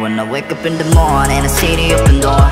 When I wake up in the morning, I see the open door.